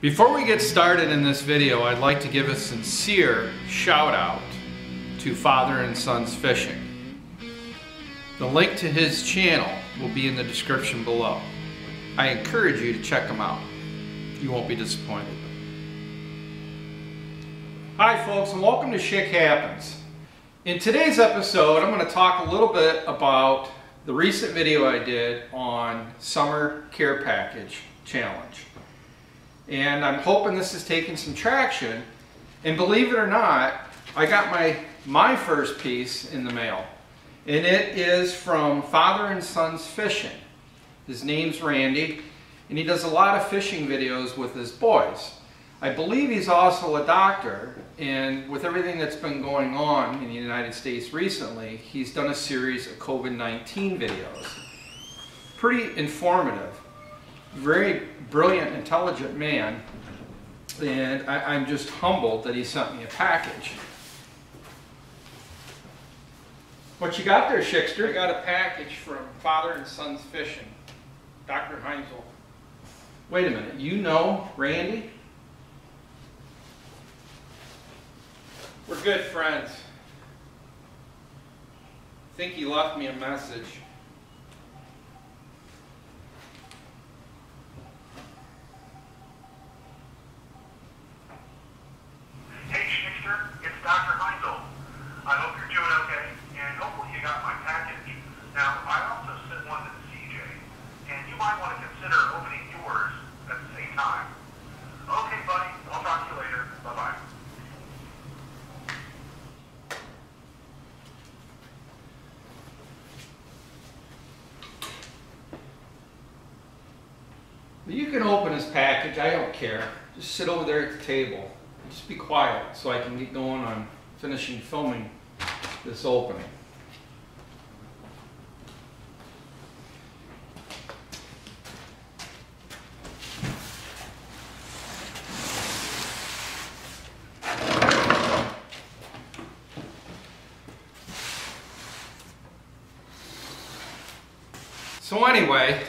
Before we get started in this video, I'd like to give a sincere shout out to Father and Sons Fishing. The link to his channel will be in the description below. I encourage you to check him out. You won't be disappointed. Hi folks and welcome to Schick Happens. In today's episode I'm going to talk a little bit about the recent video I did on Summer Care Package Challenge. And I'm hoping this is taking some traction. And believe it or not, I got my, my first piece in the mail. And it is from Father and Sons Fishing. His name's Randy, and he does a lot of fishing videos with his boys. I believe he's also a doctor, and with everything that's been going on in the United States recently, he's done a series of COVID-19 videos. Pretty informative very brilliant, intelligent man, and I, am just humbled that he sent me a package. What you got there, Schickster? I got a package from Father and Sons Fishing, Dr. Heinzel. Wait a minute, you know Randy? We're good friends. I think he left me a message. You can open this package, I don't care. Just sit over there at the table. Just be quiet so I can get going on finishing filming this opening. So anyway,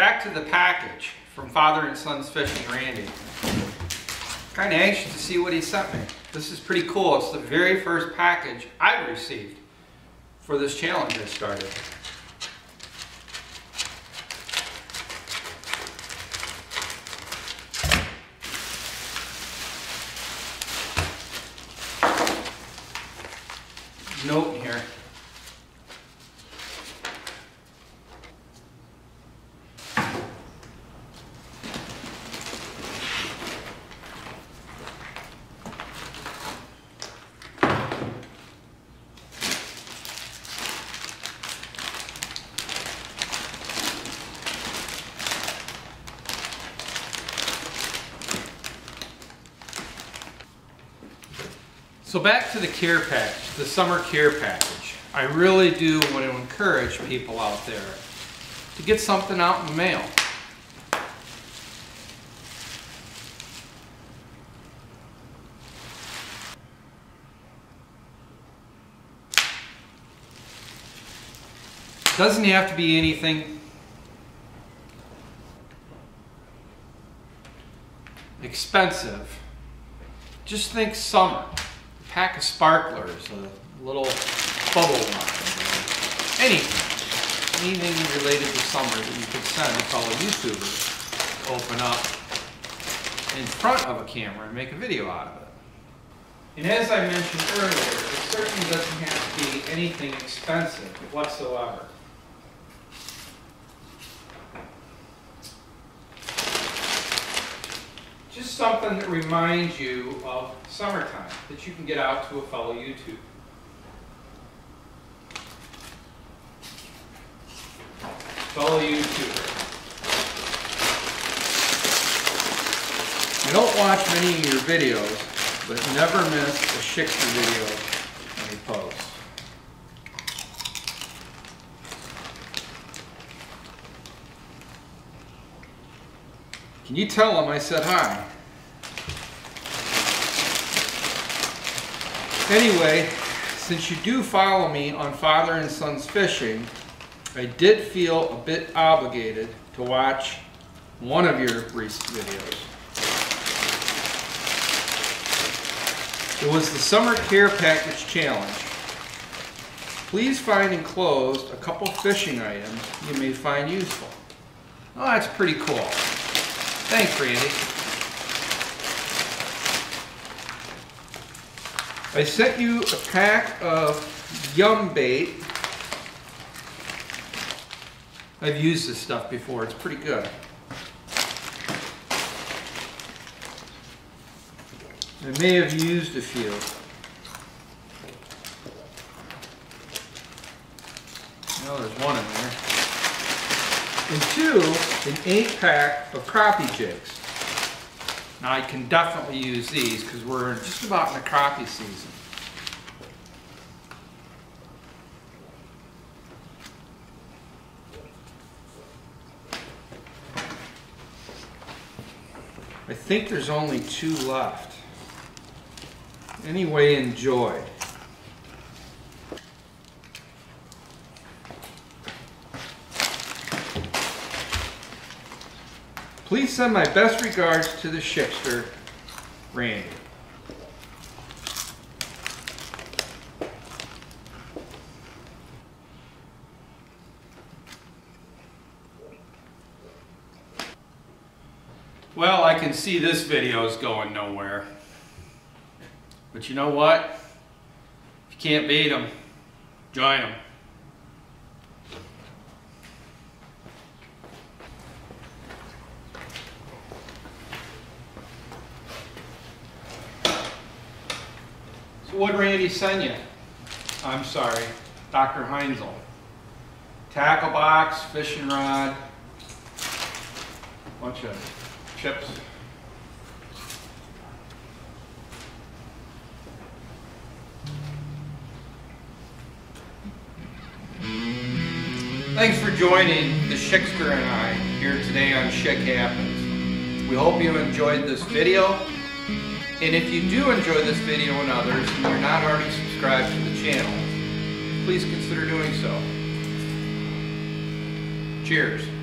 back to the package from Father and Sons Fishing Randy. Kind of anxious to see what he sent me. This is pretty cool. It's the very first package I've received for this challenge I started. Note here. So back to the care package, the summer care package. I really do want to encourage people out there to get something out in the mail. Doesn't have to be anything expensive. Just think summer pack of sparklers, a little bubble wine, anything, anything related to summer that you could send a fellow YouTuber open up in front of a camera and make a video out of it. And as I mentioned earlier, it certainly doesn't have to be anything expensive whatsoever. Something that reminds you of summertime, that you can get out to a fellow YouTube. Fellow YouTuber. I don't watch many of your videos, but never miss a Schickster video when he posts. Can you tell him I said hi? Anyway, since you do follow me on Father and Sons Fishing, I did feel a bit obligated to watch one of your recent videos. It was the Summer Care Package Challenge. Please find enclosed a couple fishing items you may find useful. Oh, that's pretty cool. Thanks, Randy. I sent you a pack of Yum Bait. I've used this stuff before, it's pretty good. I may have used a few. Oh, there's one in there. And two, an eight pack of crappie jigs. Now I can definitely use these because we're just about in the crappie season. I think there's only two left. Anyway, enjoy. Please send my best regards to the Schickster, Randy. Well, I can see this video is going nowhere. But you know what? If you can't beat them, join them. What Randy send you? I'm sorry, Dr. Heinzel. Tackle box, fishing rod, bunch of chips. Thanks for joining the Schickster and I here today on Schick Happens. We hope you enjoyed this video. And if you do enjoy this video and others, and you're not already subscribed to the channel, please consider doing so. Cheers.